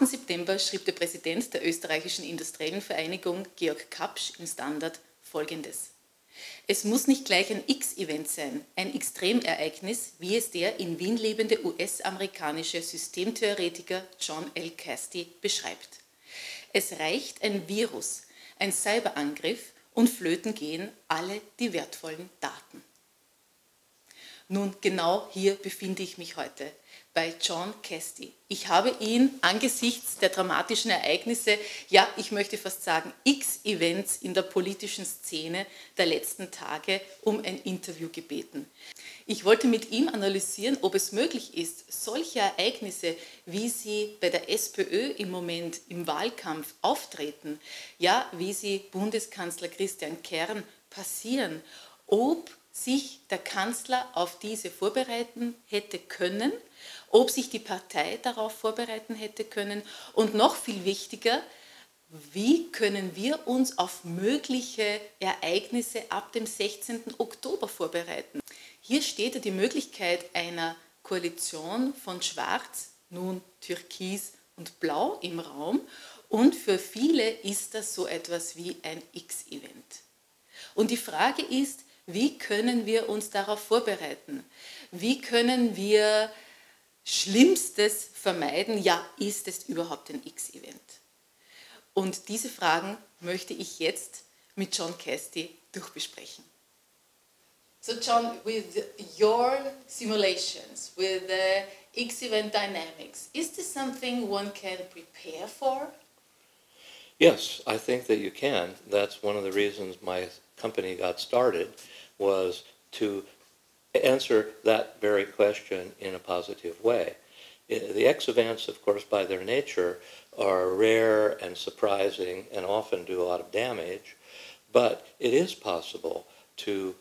8. September schrieb der Präsident der österreichischen Industriellen Vereinigung, Georg Kapsch, im Standard Folgendes. Es muss nicht gleich ein X-Event sein, ein Extremereignis, wie es der in Wien lebende US-amerikanische Systemtheoretiker John L. Casty beschreibt. Es reicht ein Virus, ein Cyberangriff und flöten gehen alle die wertvollen Daten. Nun, genau hier befinde ich mich heute bei John Casty. Ich habe ihn angesichts der dramatischen Ereignisse, ja, ich möchte fast sagen, X-Events in der politischen Szene der letzten Tage um ein Interview gebeten. Ich wollte mit ihm analysieren, ob es möglich ist, solche Ereignisse, wie sie bei der SPÖ im Moment im Wahlkampf auftreten, ja, wie sie Bundeskanzler Christian Kern passieren, ob sich der Kanzler auf diese vorbereiten hätte können ob sich die Partei darauf vorbereiten hätte können und noch viel wichtiger, wie können wir uns auf mögliche Ereignisse ab dem 16. Oktober vorbereiten. Hier steht die Möglichkeit einer Koalition von Schwarz, nun Türkis und Blau im Raum und für viele ist das so etwas wie ein X-Event. Und die Frage ist, wie können wir uns darauf vorbereiten? Wie können wir Schlimmstes vermeiden? Ja, ist es überhaupt ein X-Event? Und diese Fragen möchte ich jetzt mit John Casty durchbesprechen. So John, with your simulations, with the X-event dynamics, is this something one can prepare for? Yes, I think that you can. That's one of the reasons my company got started was to answer that very question in a positive way. The X events, of course, by their nature, are rare and surprising and often do a lot of damage, but it is possible to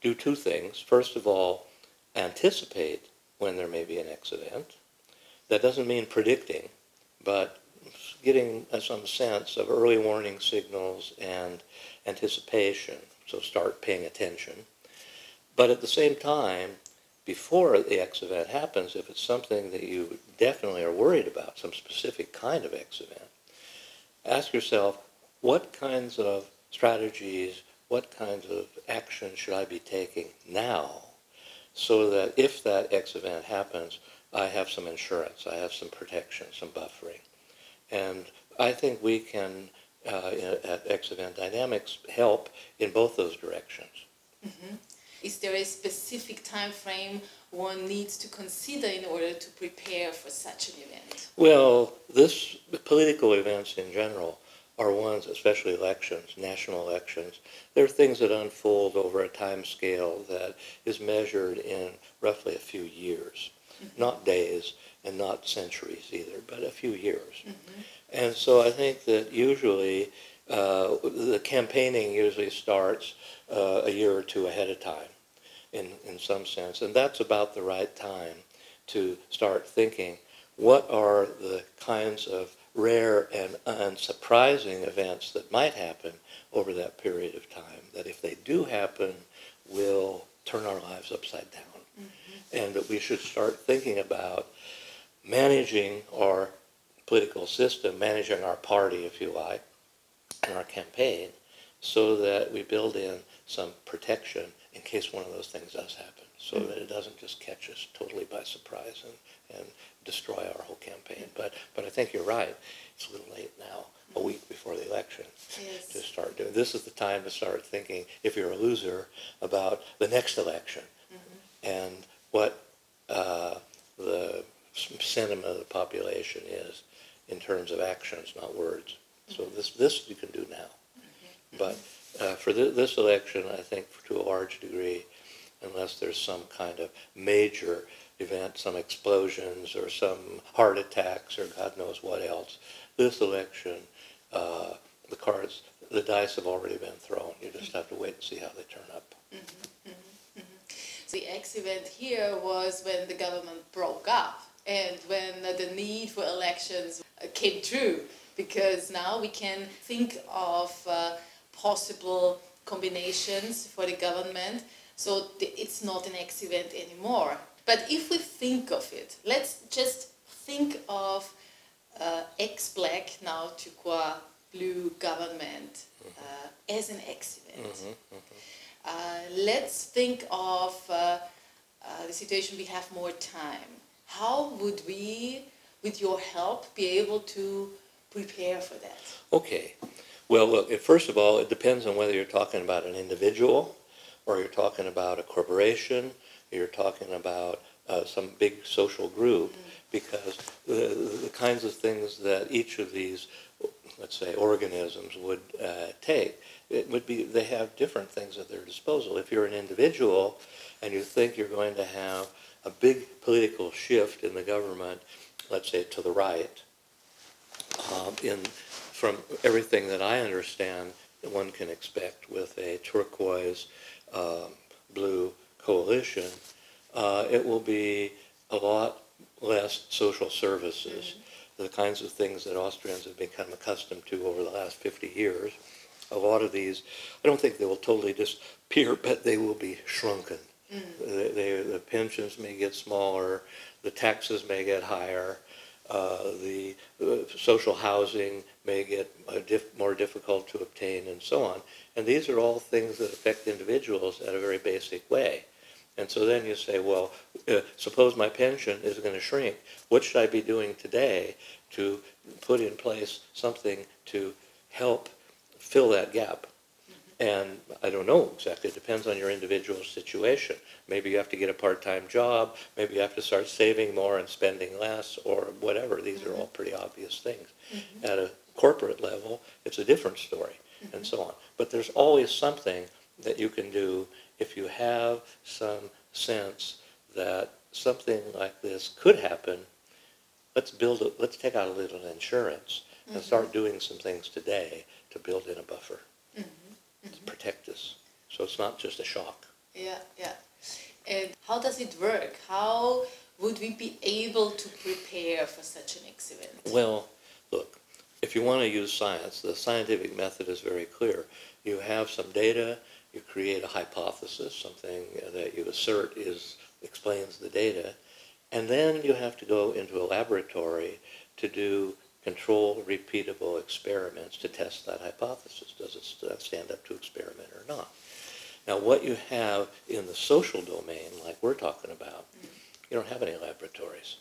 do two things. First of all, anticipate when there may be an event. That doesn't mean predicting, but getting some sense of early warning signals and anticipation. So start paying attention. But at the same time, before the X event happens, if it's something that you definitely are worried about, some specific kind of X event, ask yourself, what kinds of strategies, what kinds of actions should I be taking now so that if that X event happens, I have some insurance, I have some protection, some buffering. And I think we can, uh, at X Event Dynamics, help in both those directions. Mm -hmm. Is there a specific time frame one needs to consider in order to prepare for such an event? Well, this political events in general are ones, especially elections, national elections. They're things that unfold over a time scale that is measured in roughly a few years, mm-hmm. not days and not centuries either, but a few years. Mm-hmm. And so I think that usually uh, the campaigning usually starts uh, a year or two ahead of time in, in some sense. And that's about the right time to start thinking what are the kinds of rare and unsurprising events that might happen over that period of time that if they do happen will turn our lives upside down. Mm-hmm. And that we should start thinking about managing our political system, managing our party, if you like, and our campaign so that we build in some protection in case one of those things does happen, so mm-hmm. that it doesn't just catch us totally by surprise and, and destroy our whole campaign. But but I think you're right. It's a little late now, a mm-hmm. week before the election, yes. to start doing. This is the time to start thinking, if you're a loser, about the next election mm-hmm. and what uh, the sentiment of the population is in terms of actions, not words. So mm-hmm. this this you can do now, mm-hmm. but uh, for th this election, I think to a large degree, unless there's some kind of major event, some explosions or some heart attacks or God knows what else, this election, uh, the cards, the dice have already been thrown. You just have to wait and see how they turn up. Mm -hmm, mm -hmm. So the X event here was when the government broke up and when the need for elections came true because now we can think of uh, possible combinations for the government. So it's not an accident anymore. But if we think of it, let's just think of uh, ex-black, now turquoise blue government uh, as an X event. Uh, let's think of uh, uh, the situation we have more time. How would we, with your help, be able to prepare for that? Okay. Well, look, first of all, it depends on whether you're talking about an individual or you're talking about a corporation, or you're talking about uh, some big social group, because the, the kinds of things that each of these, let's say, organisms would uh, take, it would be, they have different things at their disposal. If you're an individual and you think you're going to have a big political shift in the government, let's say to the right, um, in, from everything that I understand, that one can expect with a turquoise, um, blue coalition, uh, it will be a lot less social services, the kinds of things that Austrians have become accustomed to over the last 50 years. A lot of these, I don't think they will totally disappear, but they will be shrunken. They, they, the pensions may get smaller, the taxes may get higher, the uh, social housing may get uh, dif- more difficult to obtain, and so on. And these are all things that affect individuals at a very basic way. And so then you say, well, uh, suppose my pension is going to shrink. What should I be doing today to put in place something to help fill that gap? And I don't know exactly. It depends on your individual situation. Maybe you have to get a part-time job. Maybe you have to start saving more and spending less, or whatever. These are all pretty obvious things. Mm-hmm. At a corporate level, it's a different story, and so on. But there's always something that you can do if you have some sense that something like this could happen. Let's build. A, let's take out a little insurance and mm-hmm. start doing some things today to build in a buffer mm-hmm. To protect us. So it's not just a shock. Yeah, yeah. And how does it work? How would we be able to prepare for such an accident? Well, look, if you want to use science, the scientific method is very clear. You have some data, you create a hypothesis, something that you assert is explains the data, and then you have to go into a laboratory to do controlled, repeatable experiments to test that hypothesis. Does it stand up to experiment or not? Now, what you have in the social domain, like we're talking about, you don't have any laboratories.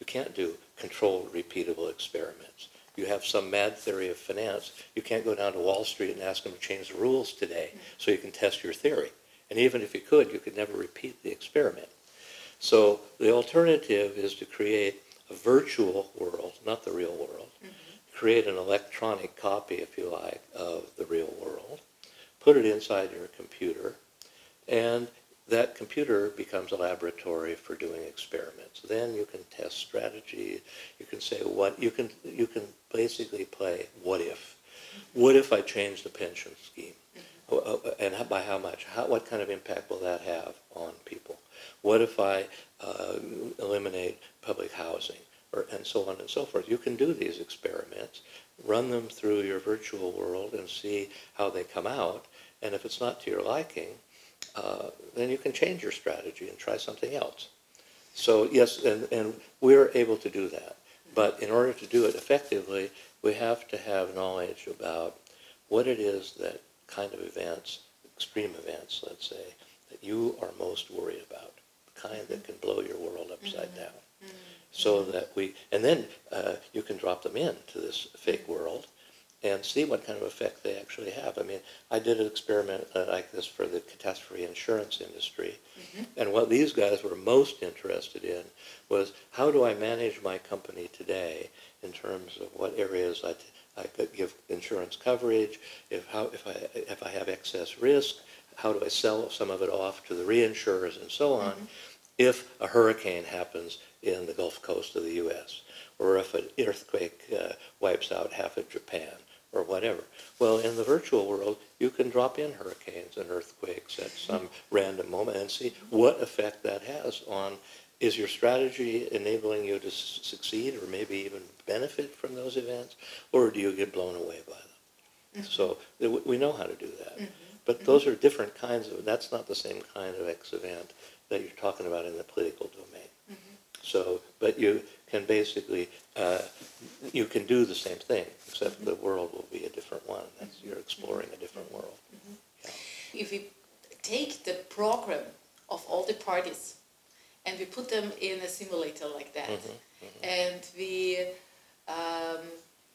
You can't do controlled, repeatable experiments. You have some mad theory of finance. You can't go down to Wall Street and ask them to change the rules today so you can test your theory. And even if you could, you could never repeat the experiment. So the alternative is to create a virtual world, not the real world. Create an electronic copy, if you like, of the real world. Put it inside your computer, and that computer becomes a laboratory for doing experiments. Then you can test strategy. You can say what you can. You can basically play what if. What if I change the pension scheme? Uh, uh, And by how much? How, what kind of impact will that have on people? What if I uh, eliminate public housing? Or, and so on and so forth. You can do these experiments, run them through your virtual world and see how they come out. And if it's not to your liking, uh, then you can change your strategy and try something else. So yes, and, and we're able to do that. But in order to do it effectively, we have to have knowledge about what it is that kind of events, extreme events, let's say, that you are most worried about, the kind that can blow your world upside down. So that we, and then uh, you can drop them into this fake world and see what kind of effect they actually have. I mean, I did an experiment uh, like this for the catastrophe insurance industry, and what these guys were most interested in was how do I manage my company today in terms of what areas I, t- I could give insurance coverage, if how if I if I have excess risk, how do I sell some of it off to the reinsurers and so on, if a hurricane happens in the Gulf Coast of the U.S. or if an earthquake uh, wipes out half of Japan or whatever. Well, in the virtual world, you can drop in hurricanes and earthquakes at some random moment and see what effect that has on. Is your strategy enabling you to s- succeed or maybe even benefit from those events, or do you get blown away by them? Mm-hmm. So th- we- we know how to do that. Mm-hmm. But mm-hmm. those are different kinds of, that's not the same kind of X event that you're talking about in the political domain. Mm-hmm. So, but you, can basically, uh, you can do the same thing, except mm-hmm. the world will be a different one. That's, mm-hmm. you're exploring a different world. If we take the program of all the parties and we put them in a simulator like that, and we, um,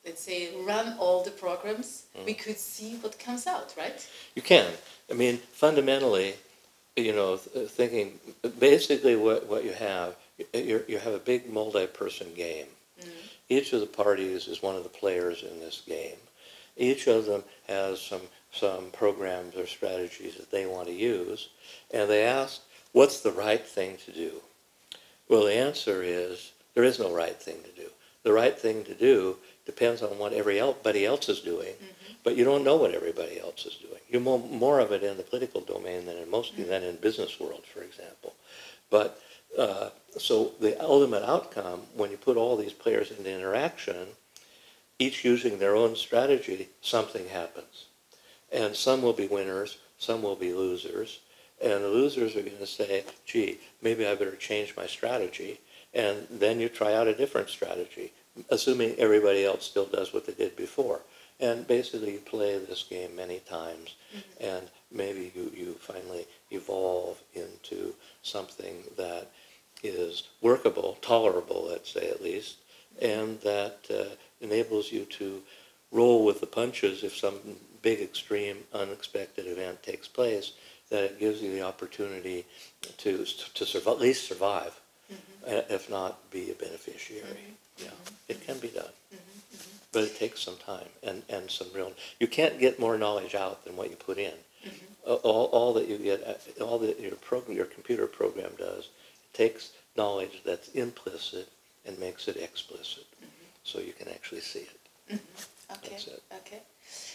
let's say, run all the programs, we could see what comes out, right? You can. I mean, fundamentally, you know, th- uh, thinking, basically what, what you have, you you have a big multi-person game. Mm-hmm. Each of the parties is one of the players in this game. Each of them has some, some programs or strategies that they want to use, and they ask, what's the right thing to do? Well, the answer is, there is no right thing to do. The right thing to do depends on what everybody else is doing, but you don't know what everybody else is doing. You know more of it in the political domain than in most than in business world, for example. But uh, so the ultimate outcome, when you put all these players into interaction, each using their own strategy, something happens. And some will be winners, some will be losers. And the losers are going to say, gee, maybe I better change my strategy. And then you try out a different strategy, assuming everybody else still does what they did before. And basically you play this game many times and maybe you, you finally evolve into something that is workable, tolerable, let's say at least, and that uh, enables you to roll with the punches if some big, extreme, unexpected event takes place, that it gives you the opportunity to, to survive, at least survive, uh, if not be a beneficiary. Yeah, it can be done. But it takes some time and, and some real, you can't get more knowledge out than what you put in. Uh, All, all that you get, uh, all that your program, your computer program does, it takes knowledge that's implicit and makes it explicit, so you can actually see it. Okay, That's it. okay.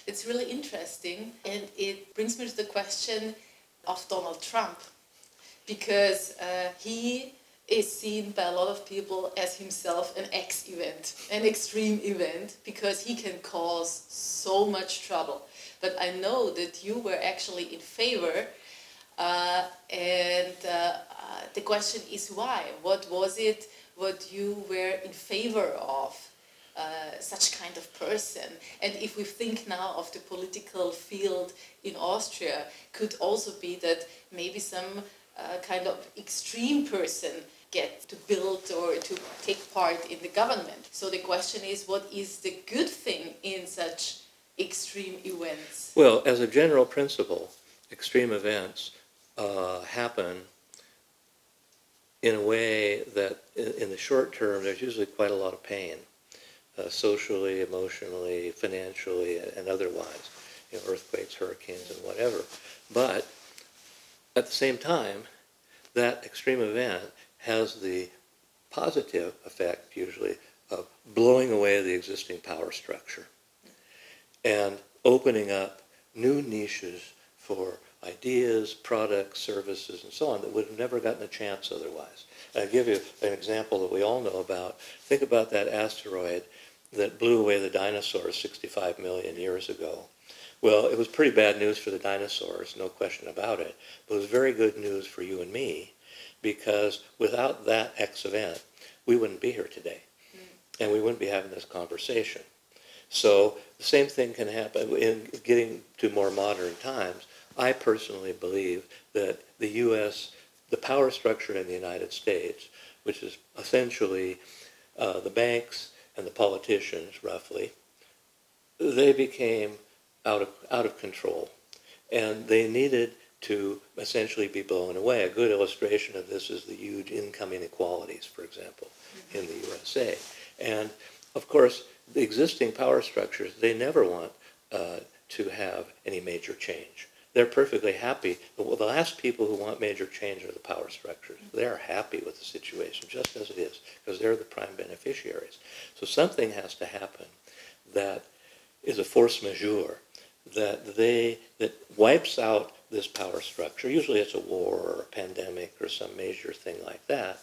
It's really interesting, and it brings me to the question of Donald Trump, because uh, he is seen by a lot of people as himself an X event, an extreme event, because he can cause so much trouble. But I know that you were actually in favor, uh, and uh, uh, the question is why? What was it what you were in favor of? uh, such kind of person. And if we think now of the political field in Austria, could also be that maybe some uh, kind of extreme person get to build or to take part in the government. So the question is, what is the good thing in such extreme events? Well, as a general principle, extreme events uh, happen in a way that in, the short term, there's usually quite a lot of pain, uh, socially, emotionally, financially, and otherwise, you know, earthquakes, hurricanes, and whatever. But at the same time, that extreme event has the positive effect, usually, of blowing away the existing power structure and opening up new niches for ideas, products, services, and so on that would have never gotten a chance otherwise. I'll give you an example that we all know about. Think about that asteroid that blew away the dinosaurs 65 million years ago. Well, it was pretty bad news for the dinosaurs, no question about it. But it was very good news for you and me because without that X event, we wouldn't be here today. And we wouldn't be having this conversation. So the same thing can happen in getting to more modern times. I personally believe that the U.S., the power structure in the United States, which is essentially uh, the banks and the politicians, roughly, they became out of, out of control. And they needed to essentially be blown away. A good illustration of this is the huge income inequalities, for example, in the USA. And of course, the existing power structures, they never want uh, to have any major change. They're perfectly happy. The the last people who want major change are the power structures. They're happy with the situation just as it is because they're the prime beneficiaries. So something has to happen that is a force majeure that they that wipes out this power structure. Usually it's a war or a pandemic or some major thing like that,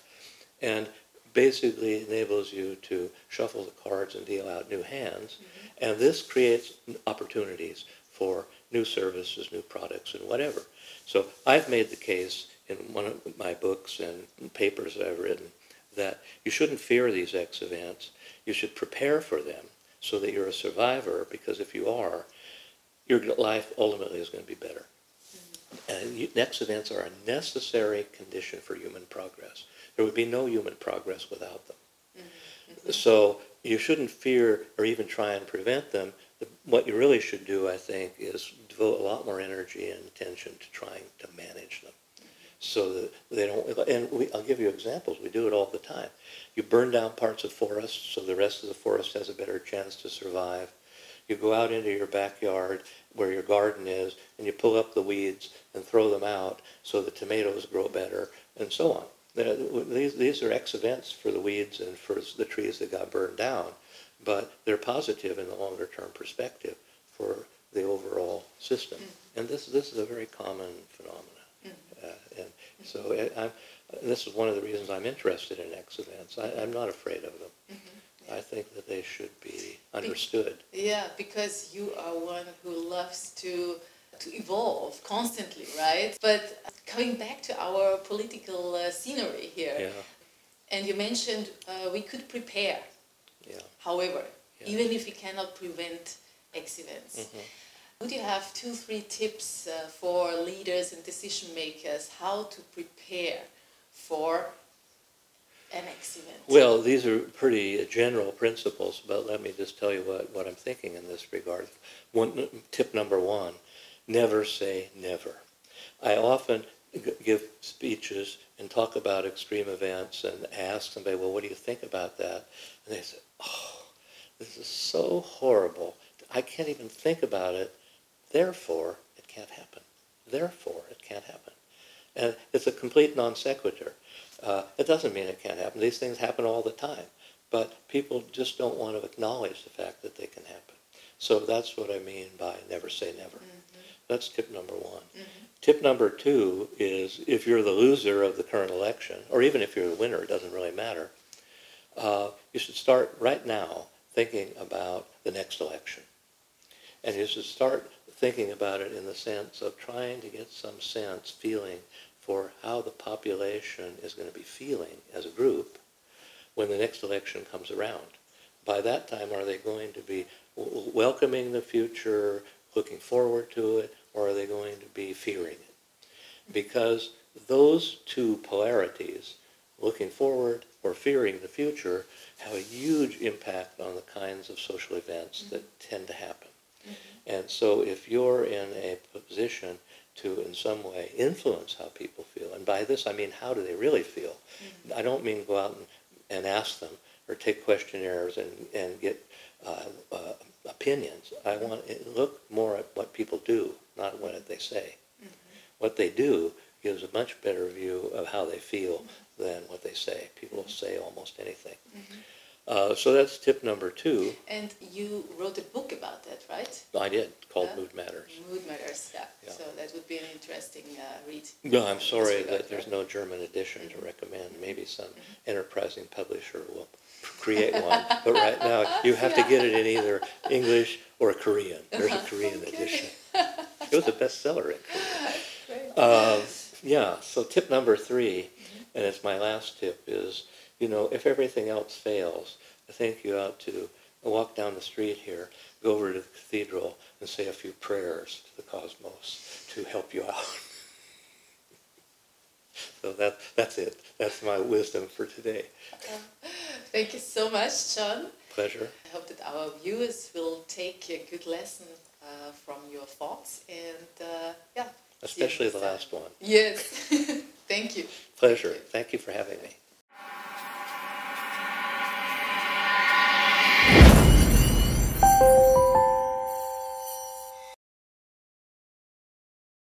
and basically enables you to shuffle the cards and deal out new hands. Mm-hmm. And this creates opportunities for new services, new products, and whatever. So I've made the case in one of my books and papers that I've written that you shouldn't fear these X events. You should prepare for them so that you're a survivor, because if you are, your life ultimately is going to be better. And you- X events are a necessary condition for human progress. There would be no human progress without them. Mm-hmm. So you shouldn't fear or even try and prevent them. The- What you really should do, I think, is devote a lot more energy and attention to trying to manage them. So that they don't, and we, I'll give you examples, we do it all the time. You burn down parts of forests so the rest of the forest has a better chance to survive. You go out into your backyard where your garden is and you pull up the weeds and throw them out so the tomatoes grow better and so on. These, these are X events for the weeds and for the trees that got burned down, but they're positive in the longer term perspective for the overall system. Mm. And this, this is a very common phenomenon. Mm. Uh, and so I, I'm, this is one of the reasons I'm interested in X events. I, I'm not afraid of them. Mm-hmm. I think that they should be understood. Yeah, because you are one who loves to to evolve constantly, right? But coming back to our political uh, scenery here, Yeah, and you mentioned uh, we could prepare. yeah. However, Yeah. even if we cannot prevent accidents, Mhm. would you have two, three tips uh, for leaders and decision makers how to prepare for Well, these are pretty general principles, but let me just tell you what, what I'm thinking in this regard. One, tip number one, never say never. I often give speeches and talk about extreme events and ask somebody, well, what do you think about that? And they say, oh, this is so horrible. I can't even think about it. Therefore, it can't happen. Therefore, it can't happen. And it's a complete non sequitur. Uh, it doesn't mean it can't happen. These things happen all the time. But people just don't want to acknowledge the fact that they can happen. So that's what I mean by never say never. That's tip number one. Tip number two is if you're the loser of the current election, or even if you're the winner, it doesn't really matter, uh, you should start right now thinking about the next election. And you should start thinking about it in the sense of trying to get some sense, feeling for how the population is going to be feeling as a group when the next election comes around. By that time, are they going to be w- welcoming the future, looking forward to it, or are they going to be fearing it? Because those two polarities, looking forward or fearing the future, have a huge impact on the kinds of social events that mm-hmm. tend to happen. Mm-hmm. And so if you're in a position to in some way influence how people feel, and by this I mean how do they really feel? I don't mean go out and, and ask them or take questionnaires and, and get uh, uh, opinions. I want to look more at what people do, not what they say. What they do gives a much better view of how they feel than what they say. People will say almost anything. Uh, so that's tip number two. And you wrote a book about that, right? I did, called Yeah. Mood Matters. Mood Matters, yeah. Yeah. So that would be an interesting uh, read. No, I'm sorry that there's no German edition to recommend. Maybe some Mm-hmm. enterprising publisher will create one. But right now, you have to get it in either English or Korean. There's a Korean Okay. edition. It was a bestseller in Korea. Um, yeah, so tip number three, and it's my last tip, is, you know, if everything else fails, I think you ought to walk down the street here, go over to the cathedral, and say a few prayers to the cosmos to help you out. so that, that's it. That's my wisdom for today. Thank you so much, John. Pleasure. I hope that our viewers will take a good lesson uh, from your thoughts and uh, yeah. Especially the last one. Yes. Thank you. Pleasure. Thank you for having me.